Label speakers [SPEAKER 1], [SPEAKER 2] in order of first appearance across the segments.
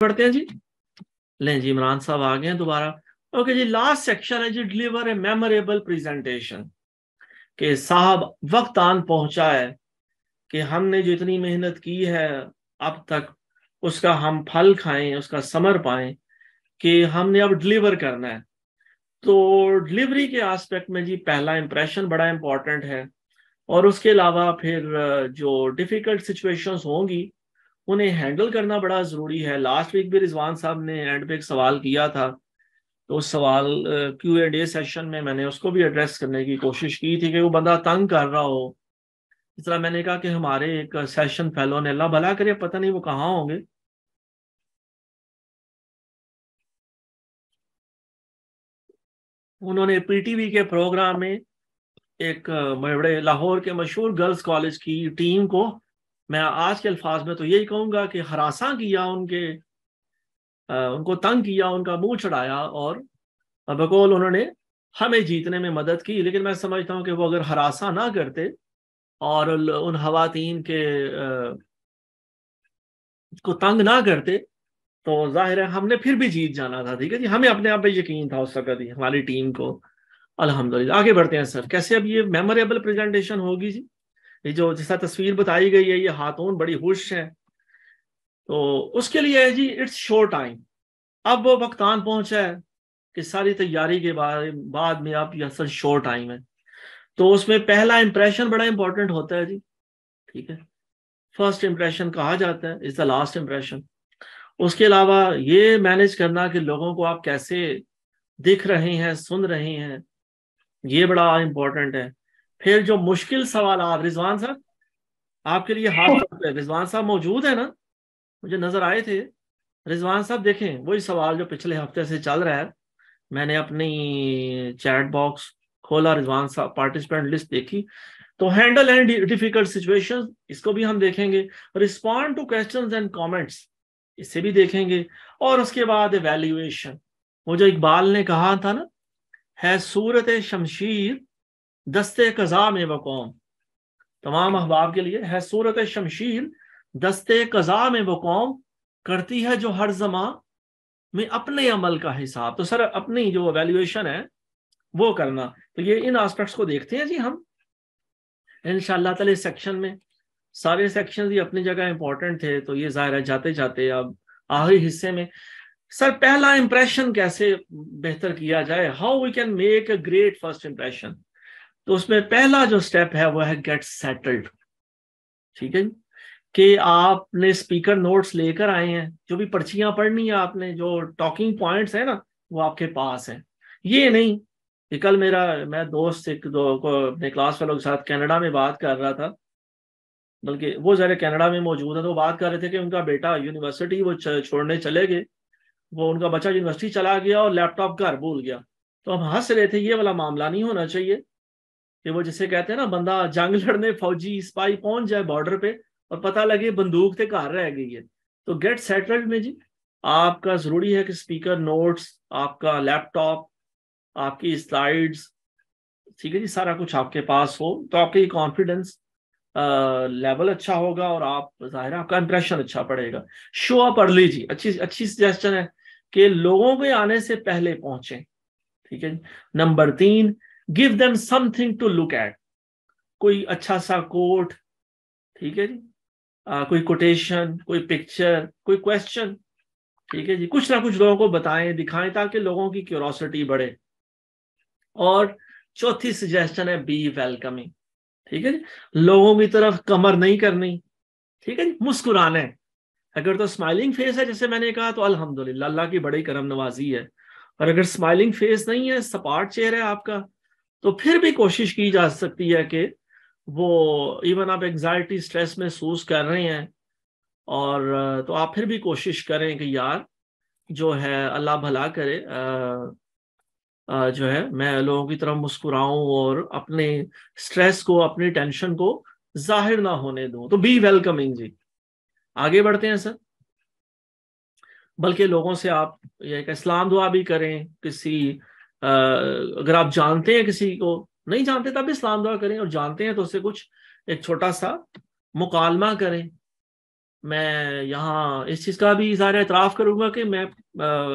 [SPEAKER 1] पढ़ते हैं जी। लें जी, इमरान साहब आ गए हैं दोबारा। ओके जी लास्ट सेक्शन है जी डिलीवर ए मेमोरेबल प्रेजेंटेशन के साहब, वक्त आन पहुँचा है कि हमने जो इतनी मेहनत की है, अब तक उसका हम फल खाएँ, उसका समर पाएँ कि हमने अब डिलीवर करना है। तो डिलीवरी के एस्पेक्ट में जी, पहला इंप्रेशन बड़ा इंपॉर्टेंट है। और उसके अलावा फिर, जो डिफ़िकल्ट सिचुएशंस होंगी उन्हें हैंडल करना बड़ा ज़रूरी है। लास्ट वीक भी रिजवान साहब ने एंड पे एक सवाल किया था। तो उस सवाल क्यू एंड ए सेशन में मैंने उसको भी एड्रेस करने की कोशिश की थी कि वो बंदा तंग कर रहा हो। इस तरह मैंने कहा कि हमारे एक सेशन फेलो ने, अल्लाह भला करे, पता नहीं वो कहाँ होंगे। उन्होंने पीटीवी के प्रोग्राम में एक बड़े लाहौर के मशहूर गर्ल्स कॉलेज की टीम को मैं आज के अल्फाज में तो यही कहूँगा कि हरासा किया उनके आ, उनको तंग किया उनका मुँह चढ़ाया और बकौल उन्होंने हमें जीतने में मदद की। लेकिन मैं समझता हूँ कि वो अगर हरासा ना करते और उन हवातीन के आ, को तंग ना करते तो ज़ाहिर है हमने फिर भी जीत जाना था ठीक है जी? हमें अपने आप पे यकीन था उस वक्त हमारी टीम को। अल्हम्दुलिल्लाह आगे बढ़ते हैं सर। कैसे अब ये मेमोरेबल प्रेजेंटेशन होगी जी? ये जो जैसा तस्वीर बताई गई है, ये हाथों बड़ी खुश है। तो उसके लिए है जी इट्स शोर टाइम अब वो वक्त आन पहुँचा है कि सारी तैयारी के बाद बाद में आप यह सर शोर टाइम है। तो उसमें पहला इंप्रेशन बड़ा इंपॉर्टेंट होता है जी, ठीक है? फ़र्स्ट इंप्रेशन कहा जाता है इज़ द लास्ट इंप्रेशन उसके अलावा ये मैनेज करना कि लोगों को आप कैसे दिख रहे हैं, सुन रहे हैं, ये बड़ा इंपॉर्टेंट है। फिर जो मुश्किल सवाल आप रिजवान साहब आपके लिए हाथ है। रिजवान साहब मौजूद है ना? मुझे नज़र आए थे। रिजवान साहब देखें वही सवाल जो पिछले हफ़्ते से चल रहा है। मैंने अपनी चैट बॉक्स खोला रिजवान साहब पार्टिसिपेंट लिस्ट देखी। तो हैंडल एंड डिफ़िकल्ट सिचुएशन इसको भी हम देखेंगे। Respond to question and comments इसे भी देखेंगे। और उसके बाद एवेल्युएशन वो जो इकबाल ने कहा था ना है सूरत शमशीर दस्ते कज़ा में वकौम तमाम अहबाब के लिए है सूरत शमशीर, दस्ते कज़ा में वकौम करती है जो हर जमा में अपने अमल का हिसाब। तो सर, अपनी जो वैल्यूएशन है, वो करना। तो ये इन एस्पेक्ट्स को देखते हैं जी हम। इन ताला सेक्शन में सारे सेक्शन ही अपनी जगह इंपॉर्टेंट थे तो ये ज़ाहिर है जाते जाते अब आखिरी हिस्से में। सर, पहला इंप्रेशन कैसे बेहतर किया जाए? How we can make a great first impression तो उसमें पहला जो स्टेप है, वो है गेट सेटल्ड ठीक है कि आपने स्पीकर नोट्स लेकर आए हैं, जो भी पर्चियाँ पढ़नी है आपने, जो टॉकिंग पॉइंट्स है ना, वो आपके पास है। ये नहीं कि कल मेरा, मैं दोस्त एक दो को, अपने क्लास वालों के साथ कनाडा में बात कर रहा था, बल्कि वो जरा कनाडा में मौजूद है तो बात कर रहे थे कि उनका बेटा यूनिवर्सिटी वो छोड़ने चले गए। वो उनका बच्चा यूनिवर्सिटी चला गया और लैपटॉप घर भूल गया। तो हम हंस रहे थे, ये वाला मामला नहीं होना चाहिए। कि वो जिसे कहते हैं ना, बंदा जंग लड़ने, फौजी, स्पाई पहुँच जाए बॉर्डर पे और पता लगे बंदूक थे घर रह गई है। तो गेट सेटल्ड में जी, आपका ज़रूरी है कि स्पीकर नोट्स आपका लैपटॉप आपकी स्लाइड्स ठीक है जी, सारा कुछ आपके पास हो तो आपके कॉन्फिडेंस लेवल अच्छा होगा और आप, ज़ाहिर है आपका इंप्रेशन अच्छा पड़ेगा। शो अप अर्ली जी, अच्छी अच्छी सजेशन है कि लोगों के आने से पहले पहुँचे, ठीक है नंबर तीन give them something to look at कोई अच्छा सा कोट ठीक है जी? आ, कोई कोटेशन कोई पिक्चर कोई क्वेश्चन ठीक है जी? कुछ ना कुछ लोगों को बताएँ दिखाएँ ताकि लोगों की क्यूरोसिटी बढ़े। और चौथी सजेशन है बी वेलकमिंग ठीक है जी? लोगों की तरफ़ कमर नहीं करनी ठीक है जी? मुस्कुराने। अगर तो स्माइलिंग फेस है जैसे मैंने कहा तो अल्हम्दुलिल्लाह अल्लाह की बड़ी करम नवाजी है। और अगर स्माइलिंग फेस नहीं है सपाट चेहरा है आपका तो फिर भी कोशिश की जा सकती है कि वो इवन आप एग्जाइटी स्ट्रेस महसूस कर रहे हैं और तो आप फिर भी कोशिश करें कि यार जो है अल्लाह भला करे आ, जो है मैं लोगों की तरफ़ मुस्कुराऊं और अपने स्ट्रेस को अपनी टेंशन को ज़ाहिर ना होने दूँ। तो बी वेलकमिंग जी। आगे बढ़ते हैं सर बल्कि लोगों से आप ये इस्लाम दुआ भी करें किसी अगर आप जानते हैं किसी को नहीं जानते तब इस्लाम दुआ करें और जानते हैं तो उससे कुछ एक छोटा सा मुकालमा करें। मैं यहाँ इस चीज़ का भी इजहार एतराफ़ करूँगा कि मैं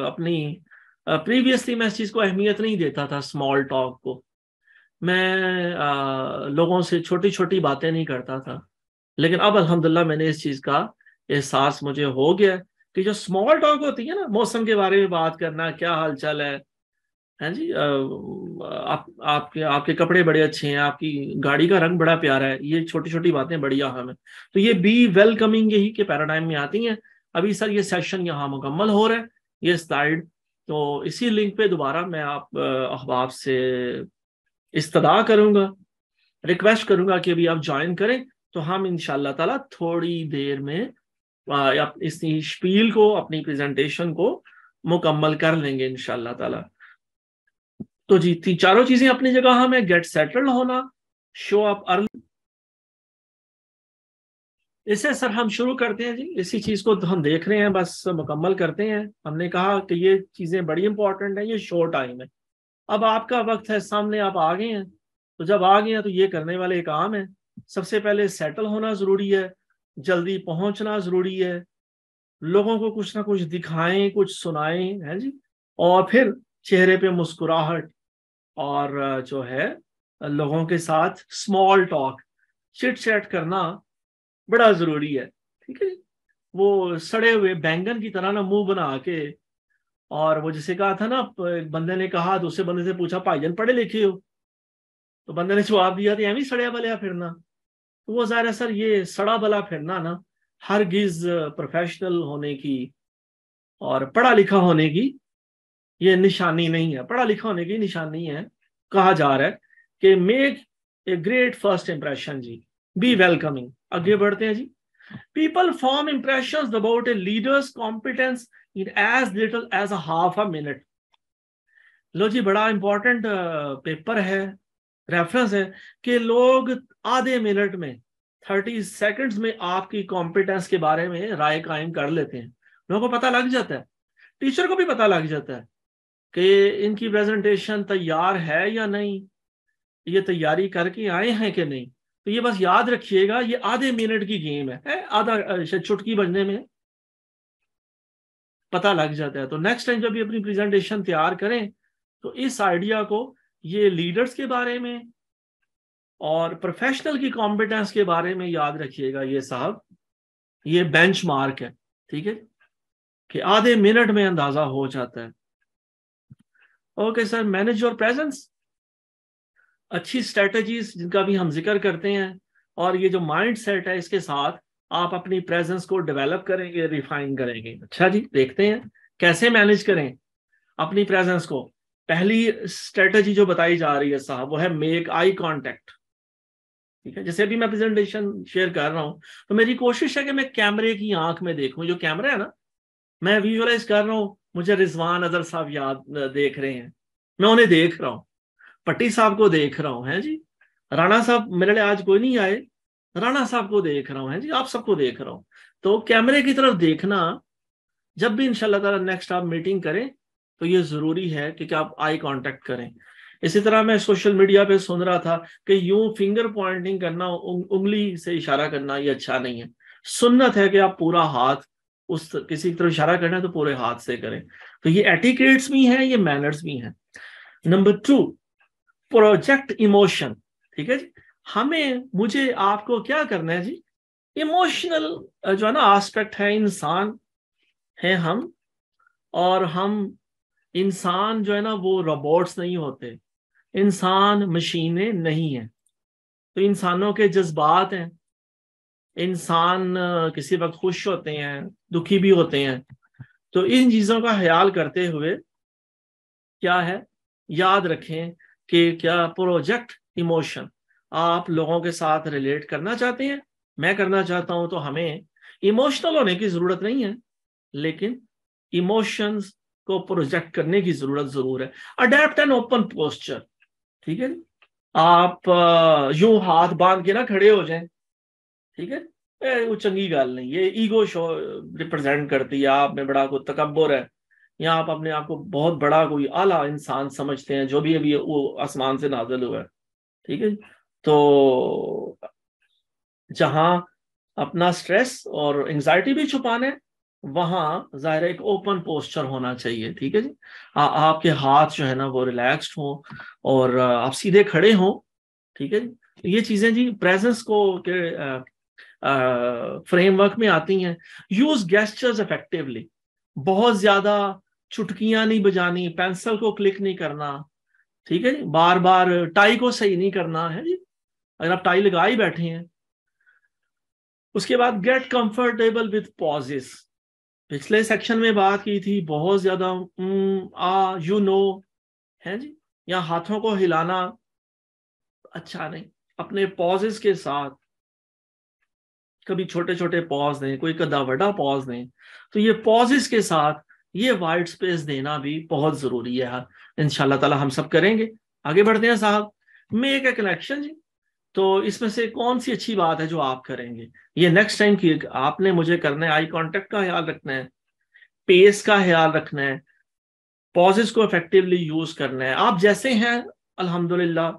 [SPEAKER 1] अपनी प्रीवियसली मैं इस चीज़ को अहमियत नहीं देता था स्मॉल टॉक को। मैं आ, लोगों से छोटी छोटी बातें नहीं करता था। लेकिन अब अल्हम्दुलिल्लाह मैंने इस चीज़ का एहसास मुझे हो गया कि जो स्मॉल टॉक होती है ना मौसम के बारे में बात करना क्या हाल चाल है हैं जी? आप, आपके आपके कपड़े बड़े अच्छे हैं, आपकी गाड़ी का रंग बड़ा प्यारा है, ये छोटी छोटी बातें अहम है तो ये बी वेलकमिंग यही के पैराडाइम में आती हैं। अभी सर ये सेशन यहाँ मुकम्मल हो रहा है, ये स्लाइड तो इसी लिंक पे दोबारा मैं आप अहबाब से इस्तदा करूँगा रिक्वेस्ट करूँगा कि अभी आप ज्वाइन करें तो हम इन ताला थोड़ी देर में इस स्पील को, अपनी प्रेजेंटेशन को मुकम्मल कर लेंगे इन ताला। तो जी तीन चारों चीज़ें अपनी जगह हमें गेट सेटल्ड होना शो अप अर्ली इसे सर हम शुरू करते हैं जी, इसी चीज़ को तो हम देख रहे हैं, बस मुकम्मल करते हैं। हमने कहा कि ये चीज़ें बड़ी इंपॉर्टेंट है, ये शॉर्ट टाइम है। अब आपका वक्त है, सामने आप आ गए हैं। तो जब आ गए हैं तो ये करने वाले काम है। सबसे पहले सेटल होना ज़रूरी है, जल्दी पहुँचना ज़रूरी है। लोगों को कुछ ना कुछ दिखाएँ, कुछ सुनाएँ, है जी? और फिर चेहरे पे मुस्कुराहट और जो है, लोगों के साथ स्मॉल टॉक चिट चैट करना बड़ा ज़रूरी है, ठीक है? वो सड़े हुए, बैंगन की तरह ना मुँह बना के और वो जिसे कहा था ना एक बंदे ने कहा दूसरे बंदे से पूछा, भाईजन, पढ़े लिखे हो? तो बंदे ने जवाब दिया था एवं सड़िया बलिया फिरना। तो वो ज़ाहिर है, सर, ये सड़ा बला फिरना ना हर गिज प्रोफेशनल होने की और पढ़ा लिखा होने की ये निशानी नहीं है। पढ़ा लिखा होने की निशानी है। कहा जा रहा है कि make a great first impression ji. Be welcoming आगे बढ़ते हैं जी। People form impression about a leader's competence in as little as a half a minute लो जी, बड़ा इंपॉर्टेंट पेपर है रेफरेंस है कि लोग आधे मिनट में थर्टी सेकंड्स में आपकी कॉम्पिटेंस के बारे में राय कायम कर लेते हैं। लोगों को पता लग जाता है। टीचर को भी पता लग जाता है। कि इनकी प्रेजेंटेशन तैयार है या नहीं? ये तैयारी करके आए हैं कि नहीं? तो ये बस याद रखिएगा ये आधे मिनट की गेम है, है? आधा चुटकी बजने में पता लग जाता है। तो नेक्स्ट टाइम जब ये अपनी प्रेजेंटेशन तैयार करें तो इस आइडिया को ये लीडर्स के बारे में और प्रोफेशनल की कॉम्पिटेंस के बारे में याद रखिएगा ये साहब। ये बेंच मार्क है ठीक है? कि आधे मिनट में अंदाज़ा हो जाता है। Okay sir manage your presence अच्छी स्ट्रेटजीज जिनका भी हम ज़िक्र करते हैं और ये जो माइंड सेट है इसके साथ आप अपनी प्रेजेंस को डेवलप करेंगे रिफाइन करेंगे अच्छा जी देखते हैं कैसे मैनेज करें अपनी प्रेजेंस को पहली स्ट्रेटजी जो बताई जा रही है साहब वो है मेक आई कांटेक्ट ठीक है जैसे अभी मैं प्रेजेंटेशन शेयर कर रहा हूँ तो मेरी कोशिश है कि मैं कैमरे की आँख में देखूँ जो कैमरा है ना मैं विजुअलाइज कर रहा हूँ मुझे रिजवान अजहर साहब याद देख रहे हैं। मैं उन्हें देख रहा हूँ। पट्टी साहब को देख रहा हूँ है जी? राणा साहब मेरे लिए आज कोई नहीं आए। राणा साहब को देख रहा हूँ है जी? आप सबको देख रहा हूँ। तो कैमरे की तरफ़ देखना जब भी इंशाल्लाह नेक्स्ट आप मीटिंग करें तो ये ज़रूरी है कि, आप आई कांटेक्ट करें। इसी तरह मैं सोशल मीडिया पे सुन रहा था कि यूँ फिंगर पॉइंटिंग करना उंगली से इशारा करना ये अच्छा नहीं है। सुन्नत है कि आप पूरा हाथ उस किसी की तरफ़ इशारा करना है तो पूरे हाथ से करें। तो ये एटिकेट्स भी हैं, ये मैनर्स भी हैं। नंबर टू प्रोजेक्ट इमोशन ठीक है जी? हमें, मुझे आपको क्या करना है जी? इमोशनल जो है ना आस्पेक्ट है, इंसान है हम, और हम, इंसान जो है ना, वो रोबोट्स नहीं होते। इंसान मशीनें नहीं है। तो इंसानों के जज्बात हैं। इंसान किसी वक्त खुश होते हैं, दुखी भी होते हैं। तो इन चीज़ों का ख्याल करते हुए क्या है? याद रखें कि क्या प्रोजेक्ट इमोशन आप लोगों के साथ रिलेट करना चाहते हैं? मैं करना चाहता हूँ तो हमें इमोशनल होने की ज़रूरत नहीं है, लेकिन इमोशंस को प्रोजेक्ट करने की ज़रूरत ज़रूर है। अडेप्ट एंड ओपन पोस्चर ठीक है आप यूँ हाथ बाँध के ना खड़े हो जाएँ ठीक है? वो चंगी गल नहीं ये ईगो शो रिप्रेजेंट करती है। आप में बड़ा कोई तकबर है। या आप अपने आप को बहुत बड़ा कोई आला इंसान समझते हैं जो भी अभी वो आसमान से नाजल हुआ है। ठीक है? तो जहाँ अपना स्ट्रेस और एंजाइटी भी छुपाने वहाँ ज़ाहिर एक ओपन पोस्चर होना चाहिए। ठीक है जी? आ, आपके हाथ जो है ना वो रिलैक्स्ड हो और आप सीधे खड़े हो। ठीक है जी? तो ये चीज़ें जी प्रेजेंस को के फ्रेमवर्क में आती हैं। यूज़ गेस्टर्स इफेक्टिवली बहुत ज़्यादा चुटकियाँ नहीं बजानी पेंसिल को क्लिक नहीं करना। ठीक है जी? बार बार टाई को सही नहीं करना, है जी? अगर आप टाई लगा ही बैठे हैं। उसके बाद गेट कंफर्टेबल विथ पॉजेस पिछले सेक्शन में बात की थी, बहुत ज़्यादा आ यू नो है जी? या हाथों को हिलाना अच्छा नहीं। अपने पॉजेस के साथ कभी छोटे छोटे पॉज दें, कोई कदा बड़ा पॉज दें तो ये पॉजेस के साथ ये वाइट स्पेस देना भी बहुत ज़रूरी है इनशाला ताला हम सब करेंगे। आगे बढ़ते हैं साहब। मेक ए कनेक्शन जी। तो इसमें से कौन सी अच्छी बात है जो आप करेंगे? ये नेक्स्ट टाइम की आपने मुझे करना है आई कांटेक्ट का ख्याल रखना है पेस का ख्याल रखना है पॉजेस को इफेक्टिवली यूज़ करना है। आप जैसे हैं, अल्हम्दुलिल्लाह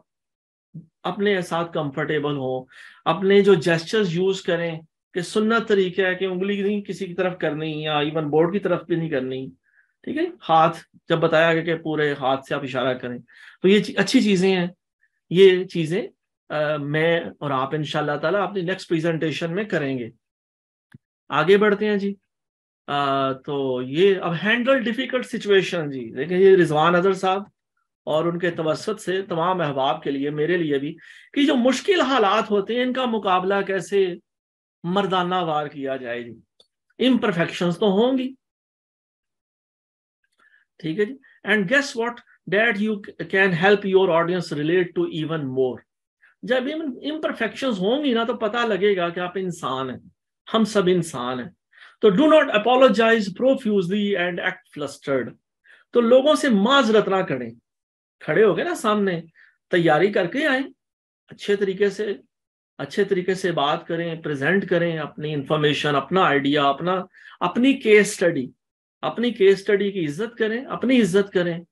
[SPEAKER 1] अपने साथ कंफर्टेबल हो अपने जो जेस्टर्स यूज़ करें कि सुन्नत तरीका है कि उंगली नहीं किसी की तरफ़ करनी या इवन बोर्ड की तरफ़ भी नहीं करनी ठीक है? हाथ जब बताया गया कि पूरे हाथ से आप इशारा करें तो ये अच्छी चीज़ें हैं। ये चीज़ें मैं और आप इन ताला अपनी नेक्स्ट प्रेजेंटेशन में करेंगे। आगे बढ़ते हैं जी। आ, तो ये अब हैंडल डिफ़िकल्ट सिचुएशन जी। देखिए ये रिजवान अजहर साहब और उनके तवसत से तमाम अहबाब के लिए, मेरे लिए भी, कि जो मुश्किल हालात होते हैं, इनका मुकाबला कैसे मर्दाना वार किया जाए जी। इम्परफेक्शन तो होंगी। ठीक है जी? And guess what that you can help your audience relate to even more जब इम्परफेक्शन होंगी ना तो पता लगेगा कि आप इंसान हैं। हम सब इंसान हैं। तो do not apologise profusely and act flustered तो लोगों से माजरत ना करें। खड़े हो गए ना सामने, तैयारी करके आए, अच्छे तरीके से, अच्छे तरीके से बात करें प्रेजेंट करें अपनी इंफॉर्मेशन अपना आइडिया अपना, अपनी केस स्टडी अपनी केस स्टडी की इज़्ज़त करें, अपनी इज़्ज़त करें।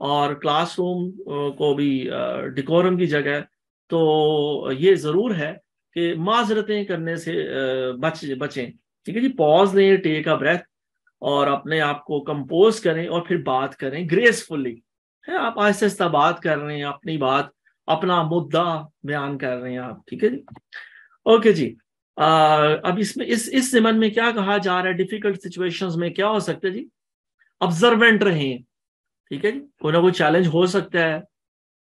[SPEAKER 1] और क्लासरूम को भी डिकोरम की जगह तो ये ज़रूर है कि माजरतें करने से बच, बचें। ठीक है जी पॉज लें टेक अ ब्रेथ और अपने आप को कंपोज करें और फिर बात करें ग्रेसफुली है आप आहिस्ता आहिस्ता बात कर रहे हैं अपनी बात अपना मुद्दा बयान कर रहे हैं आप ठीक है जी? ओके जी आ, अब इसमें इस इस जमन में क्या कहा जा रहा है? डिफ़िकल्ट सिचुएशंस में क्या हो सकता है जी? ऑब्जर्वेंट रहें ठीक है जी? कोई ना कोई चैलेंज हो सकता है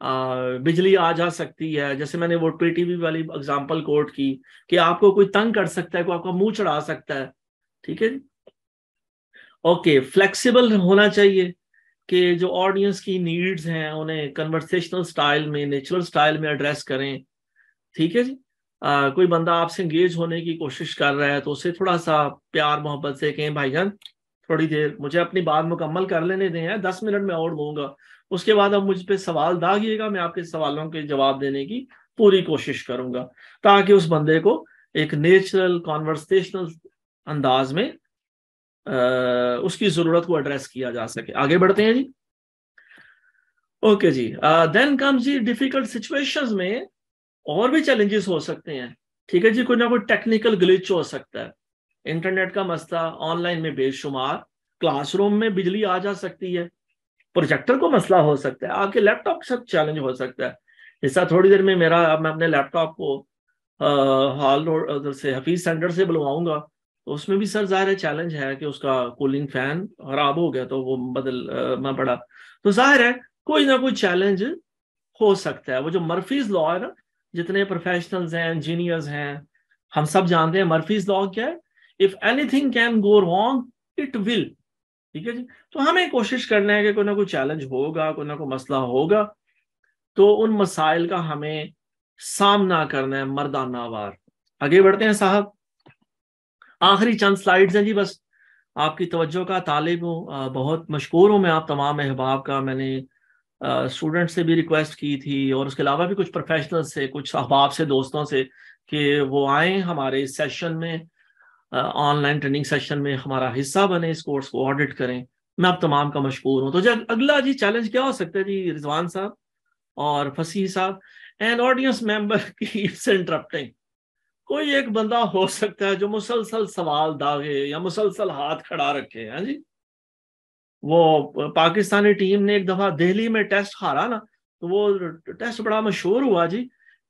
[SPEAKER 1] आ, बिजली आ जा सकती है जैसे मैंने वो टीवी वाली एग्जांपल कोट की कि आपको कोई तंग कर सकता है कोई आपका मुँह चढ़ा सकता है ठीक है जी? ओके फ्लेक्सिबल होना चाहिए कि जो ऑडियंस की नीड्स हैं उन्हें कन्वर्सेशनल स्टाइल में नेचुरल स्टाइल में एड्रेस करें। ठीक है जी? आ, कोई बंदा आपसे इंगेज होने की कोशिश कर रहा है तो उसे थोड़ा सा प्यार मोहब्बत से कहें भाईजान थोड़ी देर मुझे अपनी बात मुकम्मल कर लेने दें दस मिनट में और दूँगा उसके बाद अब मुझ पर सवाल दागिएगा मैं आपके सवालों के जवाब देने की पूरी कोशिश करूँगा ताकि उस बंदे को एक नेचुरल कॉन्वर्सेशनल अंदाज में उसकी ज़रूरत को एड्रेस किया जा सके। आगे बढ़ते हैं जी। ओके जी। देन कम्स जी डिफ़िकल्ट सिचुएशंस में और भी चैलेंजेस हो सकते हैं। ठीक है जी? कोई ना कोई टेक्निकल ग्लिच हो सकता है। इंटरनेट का मसला ऑनलाइन में बेशुमार क्लासरूम में बिजली आ जा सकती है। प्रोजेक्टर को मसला हो सकता है। आपके लैपटॉप के साथ चैलेंज हो सकता है। जैसा थोड़ी देर में मेरा, मैं अपने लैपटॉप को हॉल रोड से हफीज सेंटर से बुलवाऊँगा। तो उसमें भी सर ज़ाहिर है चैलेंज है कि उसका कूलिंग फ़ैन खराब हो गया तो वो बदलना पड़ा तो ज़ाहिर है कोई ना कोई चैलेंज हो सकता है। वो जो मर्फीज लॉ है ना, जितने प्रोफेशनल्स हैं इंजीनियर्स हैं, हम सब जानते हैं मर्फीज लॉ क्या है। If anything can go wrong it will ठीक है जी? तो हमें कोशिश करना है कि कोई ना कोई चैलेंज होगा, कोई ना कोई मसला होगा तो उन मसाइल का हमें सामना करना है, मर्दाना वार। आगे बढ़ते हैं साहब। आखिरी चंद स्लाइड्स हैं जी, बस आपकी तवज्जो का, तालिब हूँ बहुत मशहूर हूँ मैं आप तमाम अहबाब का। मैंने स्टूडेंट से भी रिक्वेस्ट की थी और उसके अलावा भी कुछ प्रोफेशनल से, कुछ अहबाब से, दोस्तों से कि वो आए हमारे इस सेशन में ऑनलाइन ट्रेनिंग सेशन में हमारा हिस्सा बने, इस कोर्स को ऑडिट करें। मैं आप तमाम का मशहूर हूँ। तो जब अगला जी चैलेंज क्या हो सकता है जी, रिजवान साहब और फसी साहब? एंड ऑडियंस मेंबर की इंटरप्टिंग कोई एक बंदा हो सकता है जो मुसलसल सवाल दागे या मुसलसल हाथ खड़ा रखे, हैं जी? वो पाकिस्तानी टीम ने एक दफ़ा दिल्ली में टेस्ट हारा ना तो वो टेस्ट बड़ा मशहूर हुआ जी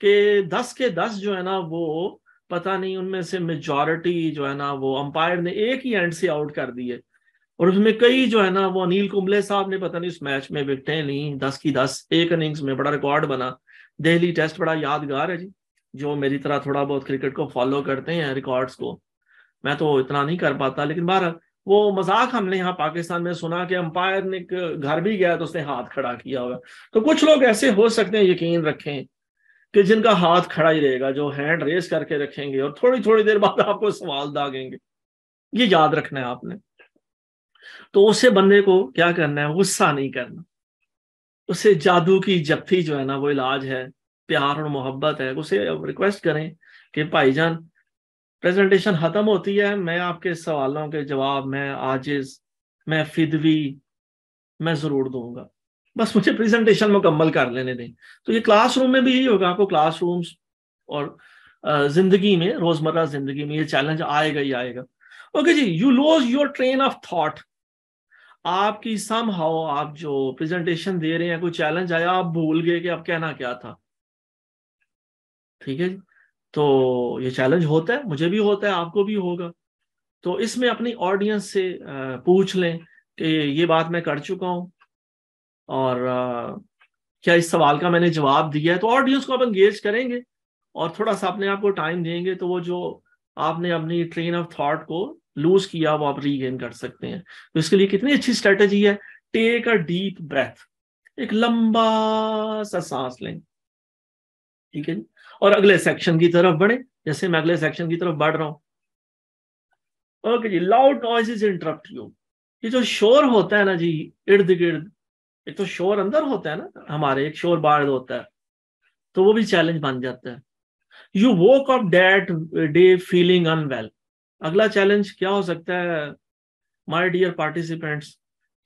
[SPEAKER 1] कि दस के दस जो है ना वो पता नहीं उनमें से मेजॉरिटी जो है ना वो अंपायर ने एक ही एंड से आउट कर दिए। और उसमें कई जो है ना वो अनिल कुंबले साहब ने पता नहीं उस मैच में विकटें ली दस की दस, एक इनिंग्स में बड़ा रिकॉर्ड बना। दिल्ली टेस्ट बड़ा यादगार है जी। जो मेरी तरह थोड़ा बहुत क्रिकेट को फॉलो करते हैं रिकॉर्ड्स को, मैं तो इतना नहीं कर पाता। लेकिन बार वो मज़ाक हमने यहाँ पाकिस्तान में सुना कि अंपायर ने घर भी गया तो उसने हाथ खड़ा किया होगा। तो कुछ लोग ऐसे हो सकते हैं, यकीन रखें, कि जिनका हाथ खड़ा ही रहेगा, जो हैंड रेस करके रखेंगे और थोड़ी थोड़ी देर बाद आपको सवाल दागेंगे। ये याद रखना है आपने। तो उसे बंदे को क्या करना है? गुस्सा नहीं करना। उसे जादू की जफ्फी जो है ना, वो इलाज है। प्यार और मोहब्बत है, उसे रिक्वेस्ट करें कि भाईजान प्रेजेंटेशन खत्म होती है, मैं आपके सवालों के जवाब मैं आजिज मैं फिदवी, मैं ज़रूर दूँगा। बस मुझे प्रेजेंटेशन मुकम्मल कर लेने दें। तो ये क्लासरूम में भी यही होगा, आपको क्लासरूम्स और ज़िंदगी में, रोज़मर्रा ज़िंदगी में ये चैलेंज आएगा ही आएगा। Okay ji you lose your train of thought आपकी सम हाउ आप जो प्रेजेंटेशन दे रहे हैं, कोई चैलेंज आया, आप भूल गए कि आप कहना क्या था। ठीक है तो ये चैलेंज होता है, मुझे भी होता है, आपको भी होगा। तो इसमें अपनी ऑडियंस से पूछ लें कि ये बात मैं कर चुका हूँ और क्या इस सवाल का मैंने जवाब दिया है? तो ऑडियंस को आप एंगेज करेंगे और थोड़ा सा अपने आप को टाइम देंगे तो वो जो आपने अपनी ट्रेन ऑफ़ थॉट को लूज किया, वो आप रीगेन कर सकते हैं। तो इसके लिए कितनी अच्छी स्ट्रेटेजी है? टेक अ डीप ब्रेथ एक लंबा सा सांस लें। ठीक है जी? और अगले सेक्शन की तरफ़ बढ़े। जैसे मैं अगले सेक्शन की तरफ़ बढ़ रहा हूँ। ओके जी लाउड नॉइज़ इंटरप्ट यू ये जो शोर होता है ना जी, इर्द गिर्द, एक तो शोर अंदर होता है ना, हमारे एक शोर बाहर होता है तो वो भी चैलेंज बन जाता है। You woke up that day feeling unwell अगला चैलेंज क्या हो सकता है माय डियर पार्टिसिपेंट्स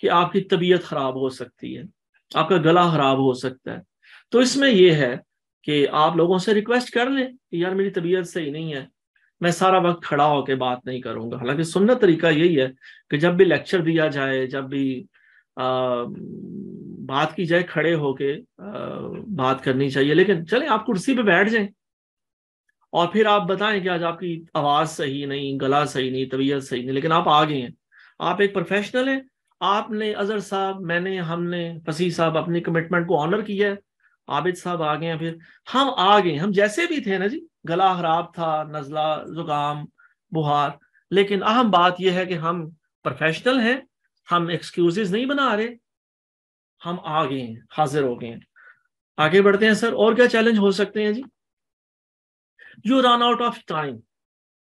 [SPEAKER 1] कि आपकी तबीयत खराब हो सकती है, आपका गला खराब हो सकता है। तो इसमें यह है कि आप लोगों से रिक्वेस्ट कर लें कि यार मेरी तबीयत सही नहीं है मैं सारा वक्त खड़ा होकर बात नहीं करूँगा। हालाँकि सुनना तरीका यही है कि जब भी लेक्चर दिया जाए जब भी आ, बात की जाए खड़े होके बात करनी चाहिए। लेकिन चले आप कुर्सी पे बैठ जाएँ और फिर आप बताएँ कि आज आपकी आवाज़ सही नहीं गला सही नहीं तबीयत सही नहीं लेकिन आप आ गए हैं। आप एक प्रोफेशनल हैं। आपने अजहर साहब मैंने हमने फसी साहब अपनी कमिटमेंट को ऑनर किया है। आबिद साहब आ गए हैं, फिर हम आ गए हम जैसे भी थे ना जी, गला खराब था, नजला, जुकाम, बुहार, लेकिन अहम बात यह है कि हम प्रोफेशनल हैं, हम एक्सक्यूजेस नहीं बना रहे, हम आ गए हैं, हाजिर हो गए हैं। आगे बढ़ते हैं, सर, और क्या चैलेंज हो सकते हैं जी? You run out of time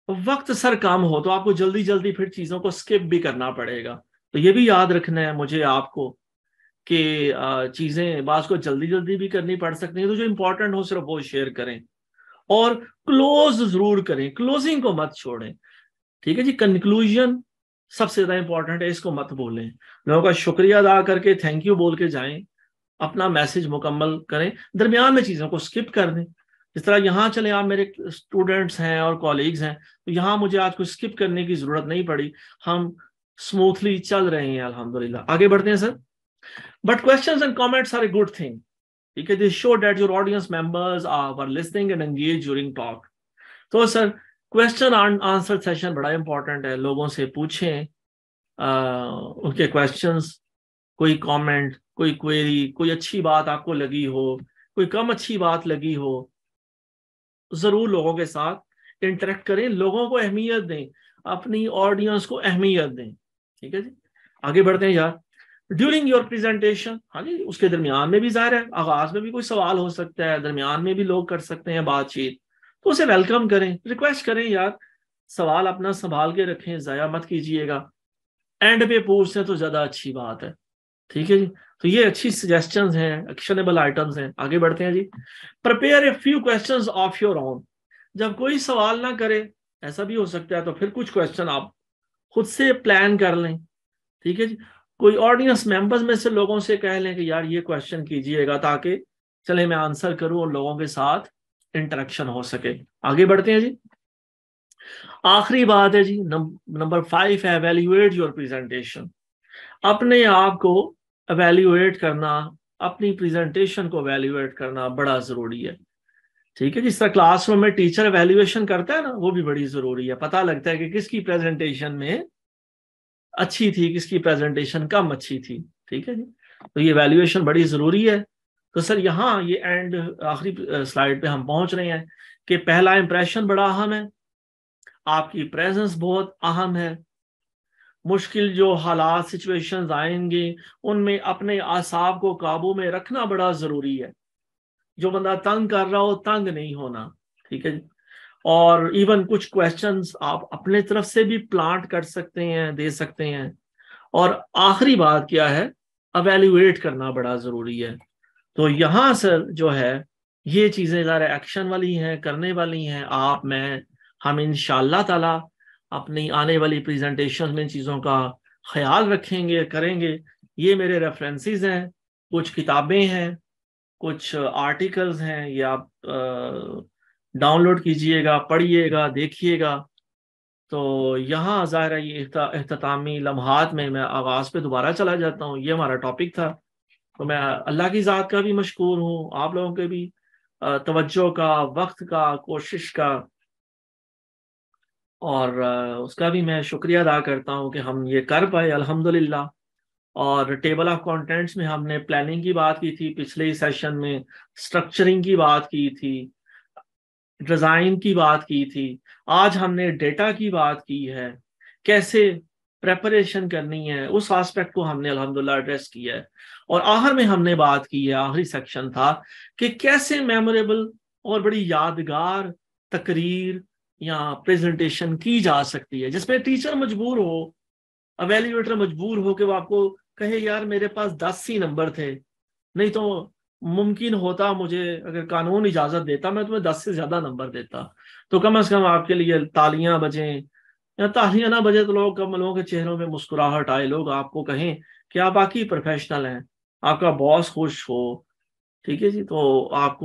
[SPEAKER 1] वक्त, सर, काम हो तो आपको जल्दी जल्दी फिर चीज़ों को स्किप भी करना पड़ेगा। तो ये भी याद रखना है मुझे, आपको कि चीज़ें बास को जल्दी जल्दी भी करनी पड़ सकती है तो जो इंपॉर्टेंट हो सिर्फ़ वो शेयर करें। और क्लोज ज़रूर करें क्लोजिंग को मत छोड़ें। ठीक है जी? कंक्लूजन सबसे ज़्यादा इंपॉर्टेंट है, इसको मत बोलें। लोगों का शुक्रिया अदा करके थैंक यू बोल के जाएँ। अपना मैसेज मुकम्मल करें। दरमियान में चीज़ों को स्किप कर दें। जिस तरह यहाँ चले आप मेरे स्टूडेंट्स हैं और कॉलीग्स हैं तो यहाँ मुझे आज कुछ स्किप करने की ज़रूरत नहीं पड़ी। हम स्मूथली चल रहे हैं अल्हम्दुलिल्लाह आगे बढ़ते हैं sir but question and comments are a good thing ठीक है this show that your audience members are listening and engage during talk तो सर क्वेश्चन आंसर सेशन बड़ा इंपॉर्टेंट है। लोगों से पूछें उनके क्वेश्चंस कोई कमेंट कोई क्वेरी कोई अच्छी बात आपको लगी हो, कोई कम अच्छी बात लगी हो, ज़रूर लोगों के साथ इंटरेक्ट करें। लोगों को अहमियत दें, अपनी ऑडियंस को अहमियत दें। ठीक है जी? आगे बढ़ते हैं यार। ड्यूरिंग योर प्रेजेंटेशन हाँ जी, उसके दरमियान में भी ज़ाहिर है, आगाज़ में भी कोई सवाल हो सकता है, दरमियान में भी लोग कर सकते हैं बातचीत। तो उसे वेलकम करें रिक्वेस्ट करें यार, सवाल अपना संभाल के रखें, ज़ाया मत कीजिएगा। एंड पे पूछते तो ज़्यादा अच्छी बात है। ठीक है जी? तो ये अच्छी सजेशन हैं एक्शनेबल आइटम्स हैं। आगे बढ़ते हैं जी। Prepare a few question of your own जब कोई सवाल ना करे, ऐसा भी हो सकता है तो फिर कुछ क्वेश्चन आप खुद से प्लान कर लें। ठीक है जी? कोई ऑडियंस मेंबर्स में से लोगों से कह लें कि यार ये क्वेश्चन कीजिएगा ताकि चले मैं आंसर करूँ और लोगों के साथ इंटरेक्शन हो सके। आगे बढ़ते हैं जी। आखिरी बात है जी नंबर फाइव है एवेल्युएट योर प्रेजेंटेशन अपने आप को एवेल्युएट करना, अपनी प्रेजेंटेशन को एवेल्युएट करना बड़ा ज़रूरी है। ठीक है, जिस तरह क्लासरूम में टीचर एवेल्युएशन करता है ना, वो भी बड़ी ज़रूरी है। पता लगता है कि किसकी प्रेजेंटेशन में अच्छी थी, किसकी प्रेजेंटेशन कम अच्छी थी, ठीक है जी? तो ये वैल्यूएशन बड़ी ज़रूरी है। तो सर, यहाँ ये एंड आखिरी स्लाइड पे हम पहुँच रहे हैं कि पहला इंप्रेशन बड़ा अहम है। आपकी प्रेजेंस बहुत अहम है। मुश्किल जो हालात सिचुएशन आएँगे, उनमें अपने आसाब को काबू में रखना बड़ा ज़रूरी है। जो बंदा तंग कर रहा हो, तंग नहीं होना, ठीक है और इवन कुछ क्वेश्चंस आप अपने तरफ़ से भी प्लांट कर सकते हैं, दे सकते हैं। और आखिरी बात क्या है? अवेल्युएट करना बड़ा ज़रूरी है। तो यहाँ सर जो है, ये चीज़ें ज़रा एक्शन वाली हैं, करने वाली हैं। आप, मैं, हम इन ताला अपनी आने वाली प्रेजेंटेशन में चीज़ों का ख्याल रखेंगे, करेंगे। ये मेरे रेफरेंसेस हैं, कुछ किताबें हैं, कुछ आर्टिकल्स हैं, ये डाउनलोड कीजिएगा, पढ़िएगा, देखिएगा। तो यहाँ ज़ाहिर है, ये अख्तामी लम्हात में मैं आगाज़ पे दोबारा चला जाता हूँ। ये हमारा टॉपिक था। तो मैं अल्लाह की ज़ात का भी मशहूर हूँ, आप लोगों के भी तवज्जो का, वक्त का, कोशिश का। और उसका भी मैं शुक्रिया अदा करता हूँ कि हम ये कर पाए, अल्हम्दुलिल्लाह। और टेबल ऑफ़ कंटेंट्स में हमने प्लानिंग की बात की थी, पिछले ही सेशन में स्ट्रक्चरिंग की बात की थी। डिज़ाइन की बात की थी, आज हमने डेटा की बात की है, कैसे प्रेपरेशन करनी है, उस एस्पेक्ट को हमने अल्हम्दुलिल्लाह एड्रेस किया है। और आखिर में हमने बात की है, आखिरी सेक्शन था कि कैसे मेमोरेबल और बड़ी यादगार तकरीर या प्रेजेंटेशन की जा सकती है, जिसमें टीचर मजबूर हो अवेल्यूएटर मजबूर हो कि वो आपको कहे, यार मेरे पास दस ही नंबर थे, नहीं तो मुमकिन होता मुझे, अगर कानून इजाज़त देता, मैं तुम्हें दस से ज़्यादा नंबर देता। तो कम अज कम आपके लिए तालियाँ बजें, या तालियाँ ना बजे तो लोग कम लोगों के चेहरों में मुस्कुराहट आए, लोग आपको कहें कि आप बाकी प्रोफेशनल हैं, आपका बॉस खुश हो, ठीक है जी? तो आपको